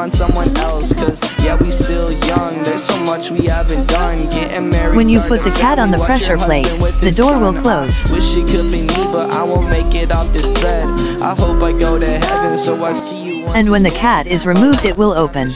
Find someone else. Cause yeah, we still young, there's so much we haven't done. Getting married. When you put the cat on the family, watch your pressure plate, the door will close. Wish it could be me, but I won't make it off this bed. I hope I go to heaven, so I see you. And when the cat is removed it will open.